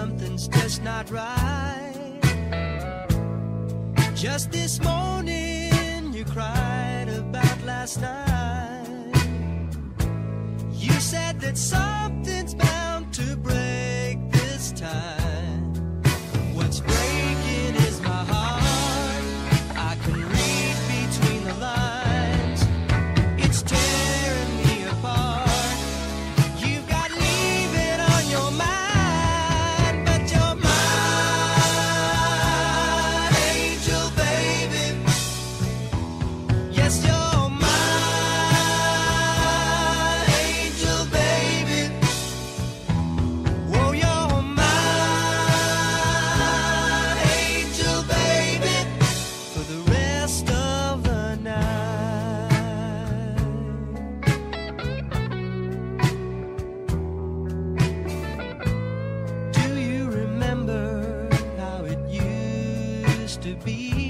Something's just not right. Just this morning, you cried about last night. You said that something's bound to break this time. used to be.